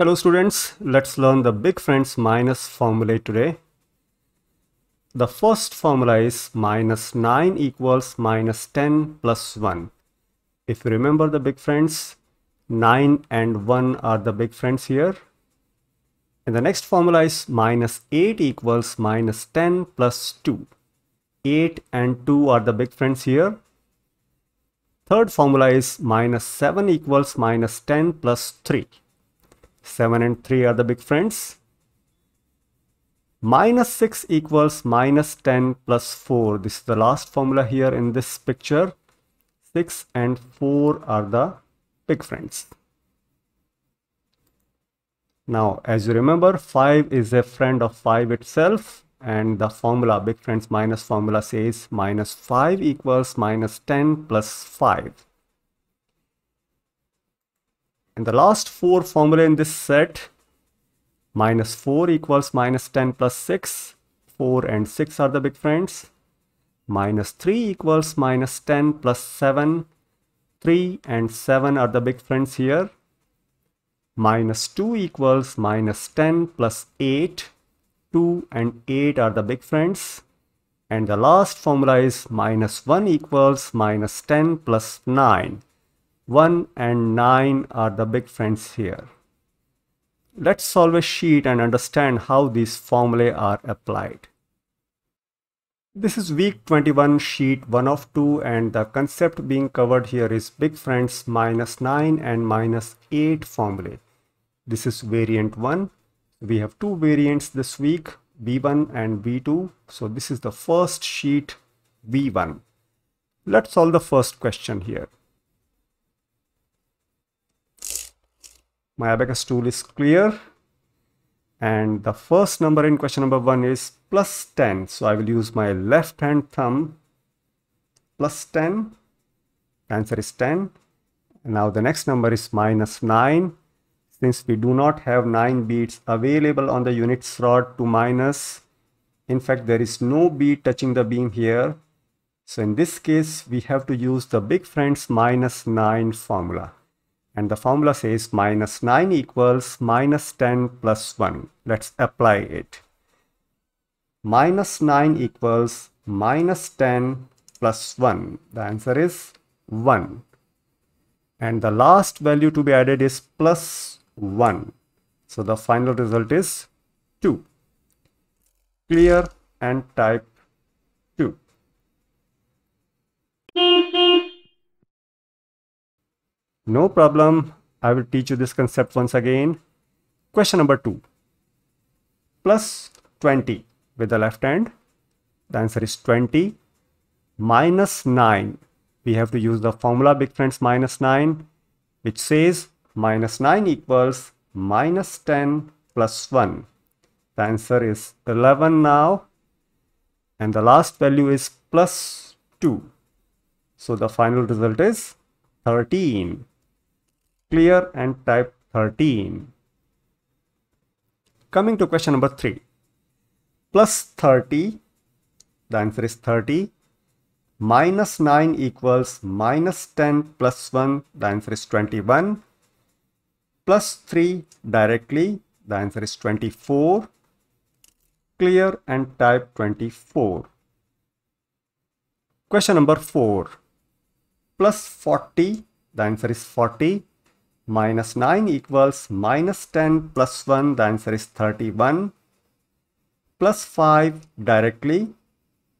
Hello students, let's learn the big friends minus formula today. The first formula is minus 9 equals minus 10 plus 1. If you remember the big friends, 9 and 1 are the big friends here. And the next formula is minus 8 equals minus 10 plus 2. 8 and 2 are the big friends here. Third formula is minus 7 equals minus 10 plus 3. 7 and 3 are the big friends. Minus 6 equals minus 10 plus 4. This is the last formula here in this picture. 6 and 4 are the big friends. Now, as you remember, 5 is a friend of 5 itself and the formula big friends minus formula says minus 5 equals minus 10 plus 5 and the last four formula in this set minus 4 equals minus 10 plus 6 4 and 6 are the big friends. Minus 3 equals minus 10 plus 7 3 and 7 are the big friends here. Minus 2 equals minus 10 plus 8 2 and 8 are the big friends. And the last formula is minus 1 equals minus 10 plus 9. 1 and 9 are the big friends here. Let's solve a sheet and understand how these formulae are applied. This is week 21 sheet 1 of 2 and the concept being covered here is big friends minus 9 and minus 8 formulae. This is variant 1 we have two variants this week v1 and v2 so this is the first sheet v1 let's solve the first question here my abacus tool is clear. And the first number in question number one is plus 10 so i will use my left hand thumb. Plus 10 answer is 10 now the next number is minus 9 since we do not have 9 beads available on the units rod to minus in fact there is no bead touching the beam here. So in this case we have to use the big friends minus 9 formula and the formula says minus 9 equals minus 10 plus 1 let's apply it minus 9 equals minus 10 plus 1 the answer is 1 and the last value to be added is plus 1. So the final result is 2. Clear and type 2. No problem. I will teach you this concept once again. Question number 2. Plus 20 with the left hand. The answer is 20 minus 9. We have to use the formula big friends minus 9 which says minus 9 equals minus 10 plus 1. The answer is 11 now. And the last value is plus 2. So the final result is 13. Clear and type 13. Coming to question number 3. Plus 30. The answer is 30. Minus 9 equals minus 10 plus 1. The answer is 21 plus 3 directly. The answer is 24. Clear and type 24. Question number 4. Plus 40. The answer is 40. Minus 9 equals minus 10 plus 1. The answer is 31. Plus 5 directly.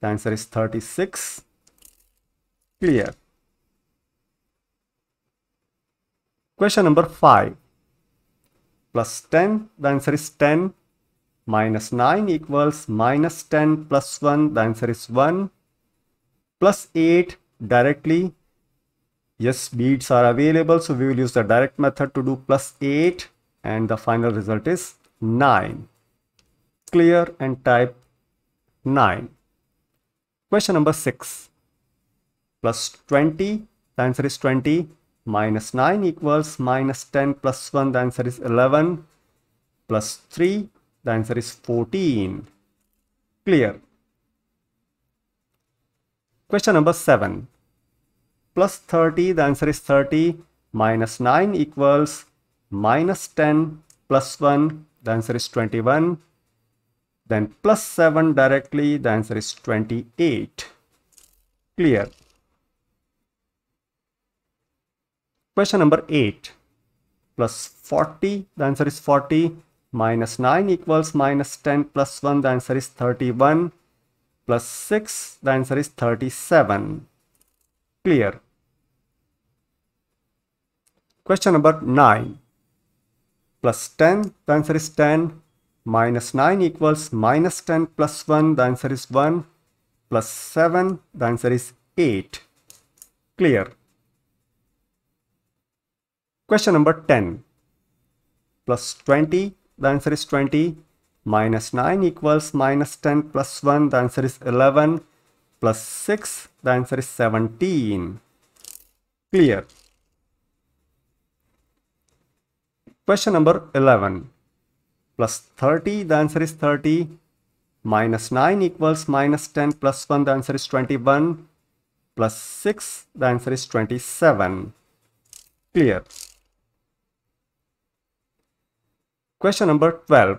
The answer is 36. Clear. Question number 5 plus 10. The answer is 10. Minus 9 equals minus 10 plus 1. The answer is 1. Plus 8 directly. Yes, beads are available. So we will use the direct method to do plus 8. And the final result is 9. Clear and type 9. Question number 6. Plus 20. The answer is 20 minus 9 equals minus 10 plus 1 the answer is 11 plus 3 the answer is 14 clear question number 7 plus 30 the answer is 30 minus 9 equals minus 10 plus 1, the answer is 21. Then plus 7 directly, the answer is 28. Clear. Question number 8. Plus 40, the answer is 40. Minus 9 equals minus 10 plus 1, the answer is 31. Plus 6, the answer is 37. Clear. Question number 9. Plus 10, the answer is 10. Minus 9 equals minus 10 plus 1, the answer is 1. Plus 7, the answer is 8. Clear. Question number 10. Plus 20, the answer is 20. Minus 9 equals minus 10 plus 1, the answer is 11. Plus 6, the answer is 17. Clear. Question number 11. Plus 30, the answer is 30. Minus 9 equals minus 10 plus 1, the answer is 21. Plus 6, the answer is 27. Clear. Question number 12.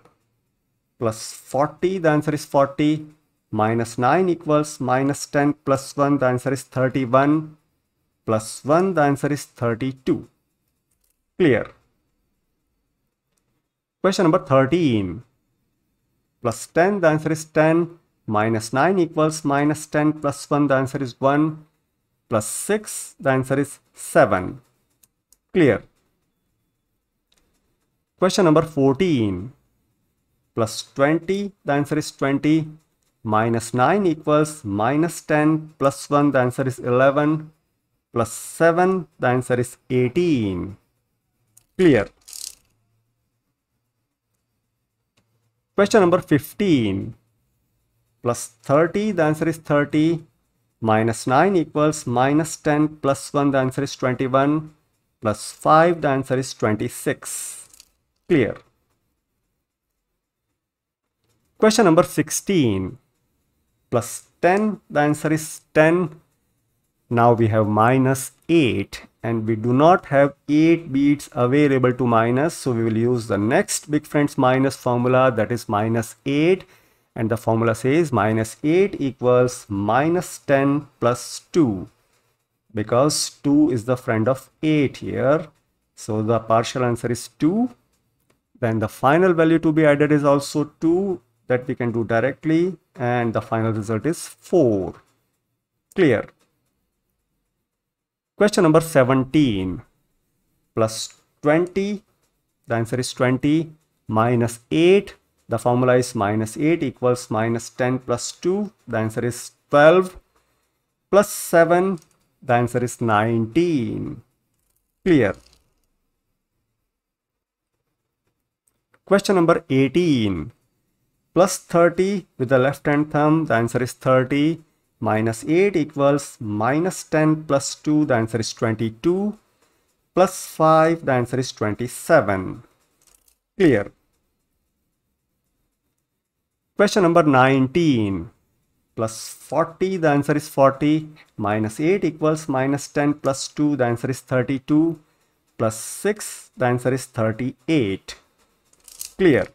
Plus 40, the answer is 40. Minus 9 equals minus 10 plus 1, the answer is 31. Plus 1, the answer is 32. Clear. Question number 13. Plus 10, the answer is 10. Minus 9 equals minus 10 plus 1, the answer is 1. Plus 6, the answer is 7. Clear. Question number 14. Plus 20, the answer is 20. Minus 9 equals minus 10 plus 1, the answer is 11. Plus 7, the answer is 18. Clear. Question number 15. Plus 30, the answer is 30. Minus 9 equals minus 10 plus 1, the answer is 21. Plus 5, the answer is 26. Clear. Question number 16. Plus 10, the answer is 10. Now we have minus 8 and we do not have 8 beads available to minus so we will use the next big friends minus formula that is minus 8 and the formula says minus 8 equals minus 10 plus 2 because 2 is the friend of 8 here. So the partial answer is 2 then the final value to be added is also 2 that we can do directly and the final result is 4 clear Question number 17 plus 20, the answer is 20 minus 8, the formula is minus 8 equals minus 10 plus 2, the answer is 12 plus 7, the answer is 19. Clear. Question number 18 plus 30 with the left hand thumb, the answer is 30 minus 8 equals minus 10 plus 2, the answer is 22, plus 5, the answer is 27. Clear. Question number 19. Plus 40, the answer is 40, minus 8 equals minus 10 plus 2, the answer is 32, plus 6, the answer is 38. Clear.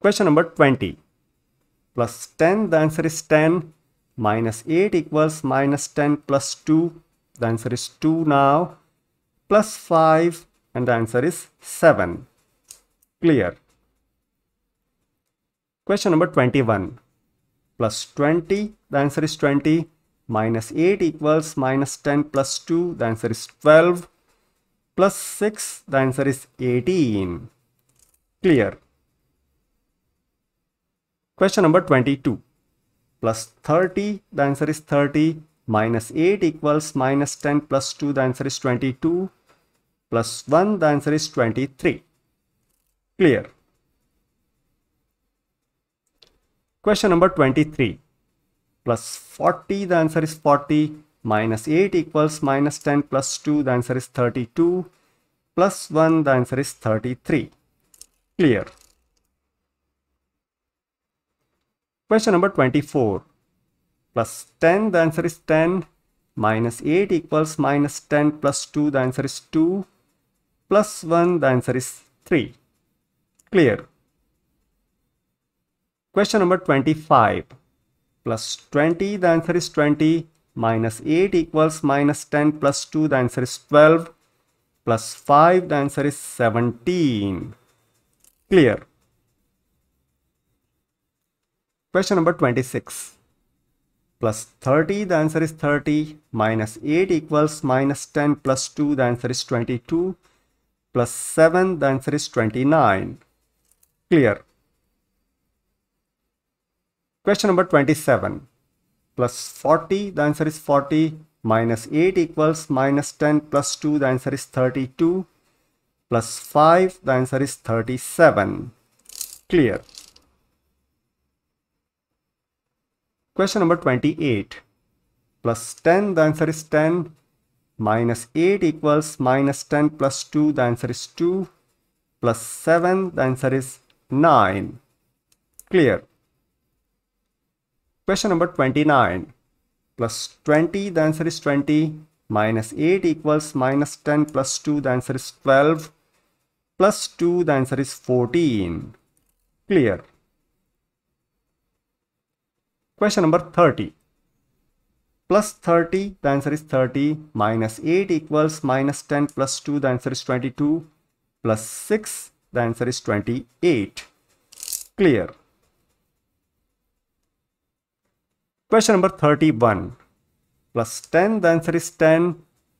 Question number 20 plus 10 the answer is 10 minus 8 equals minus 10 plus 2 the answer is 2 now. Plus 5 and the answer is 7 clear? Question number 21 plus 20 the answer is 20 minus 8 equals minus 10 plus 2 the answer is 12 plus 6 the answer is 18 clear Question number 22. Plus 30, the answer is 30. Minus 8 equals minus 10 plus 2, the answer is 22. Plus 1, the answer is 23. Clear. Question number 23. Plus 40, the answer is 40. Minus 8 equals minus 10 plus 2, the answer is 32. Plus 1, the answer is 33. Clear. Question number 24. Plus 10, the answer is 10. Minus 8 equals minus 10 plus 2, the answer is 2. plus 1, the answer is 3. Clear. Question number 25. Plus 20, the answer is 20. Minus 8 equals minus 10 plus 2, the answer is 12. Plus 5, the answer is 17. Clear. Question number 26. Plus 30, the answer is 30. Minus 8 equals minus 10 plus 2, the answer is 22. Plus 7, the answer is 29. Clear. Question number 27. Plus 40, the answer is 40. Minus 8 equals minus 10 plus 2, the answer is 32. Plus 5, the answer is 37. Clear. Question number 28. Plus 10, the answer is 10. Minus 8 equals minus 10 plus 2, the answer is 2. Plus 7, the answer is 9. Clear. Question number 29. Plus 20, the answer is 20. Minus 8 equals minus 10 plus 2, the answer is 12. Plus 2, the answer is 14. Clear. Question number 30. Plus 30, the answer is 30. Minus 8 equals minus 10 plus 2, the answer is 22. Plus 6, the answer is 28. Clear. Question number 31. Plus 10, the answer is 10.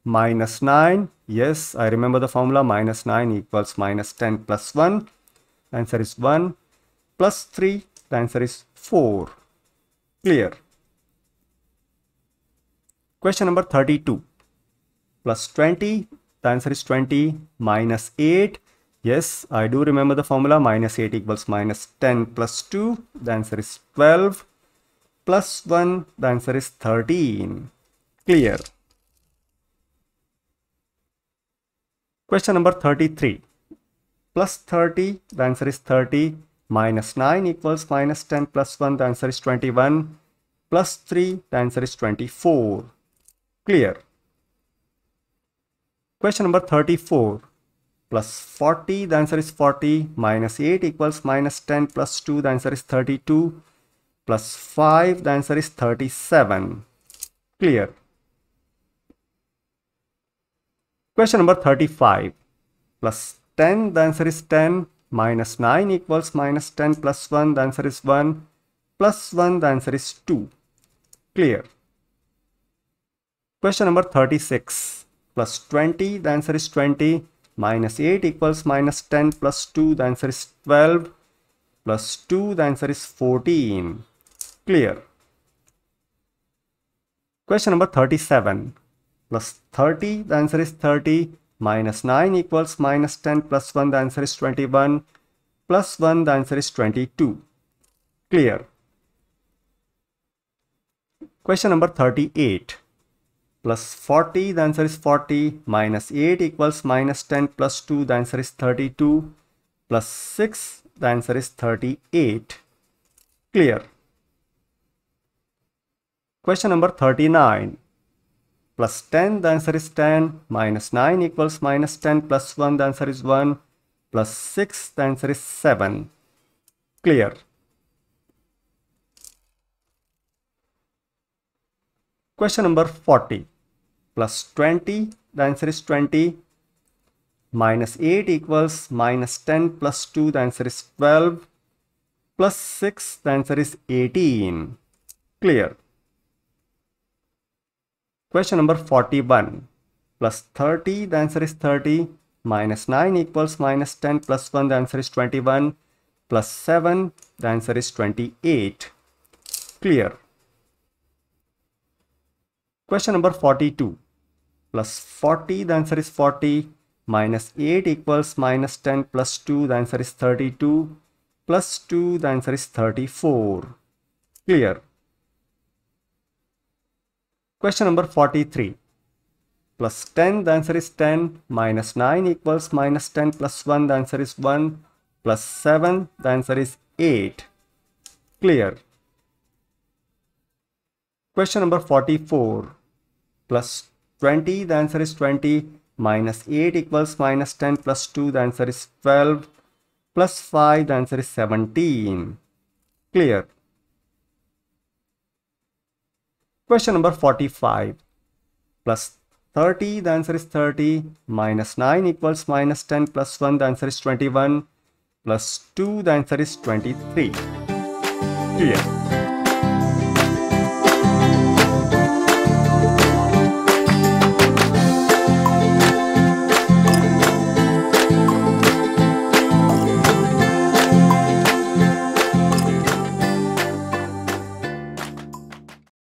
Minus 9, yes, I remember the formula. Minus 9 equals minus 10 plus 1. Answer is 1. Plus 3, the answer is 4. Clear. Question number 32. Plus 20, the answer is 20 minus 8. Yes, I do remember the formula. Minus 8 equals minus 10 plus 2. The answer is 12. Plus 1, the answer is 13. Clear. Question number 33. Plus 30, the answer is 30 minus 9 equals minus 10 plus 1 the answer is 21 plus 3 the answer is 24 clear? Question number 34 plus 40 the answer is 40 minus 8 equals minus 10 plus 2 the answer is 32 plus 5 the answer is 37 clear? Question number 35 plus 10 the answer is 10 minus 9 equals minus 10 plus 1 the answer is 1 plus 1 the answer is 2 clear? Question number 36 plus 20 the answer is 20 minus 8 equals minus 10 plus 2 the answer is 12 plus 2 the answer is 14 clear? Question number 37 plus 30 the answer is 30 minus 9 equals minus 10 plus 1 the answer is 21 plus 1 the answer is 22 clear? Question number 38 plus 40 the answer is 40 minus 8 equals minus 10 plus 2 the answer is 32 plus 6 the answer is 38 clear? Question number 39 plus 10 the answer is 10 minus 9 equals minus 10 plus 1 the answer is 1 plus 6 the answer is 7 clear? Question number 40 plus 20 the answer is 20 minus 8 equals minus 10 plus 2 the answer is 12 plus 6 the answer is 18 clear Question number 41. Plus 30, the answer is 30. Minus 9 equals minus 10 plus 1, the answer is 21. Plus 7, the answer is 28. Clear. Question number 42. Plus 40, the answer is 40. Minus 8 equals minus 10 plus 2, the answer is 32. Plus 2, the answer is 34. Clear. Question number 43. Plus 10, the answer is 10. Minus 9 equals minus 10 plus 1, the answer is 1. Plus 7, the answer is 8. Clear. Question number 44. Plus 20, the answer is 20. minus 8 equals minus 10 plus 2 the answer is 12 plus 5 the answer is 17 clear question number 45 plus 30 the answer is 30 minus 9 equals minus 10 plus 1 the answer is 21 plus 2 the answer is 23 clear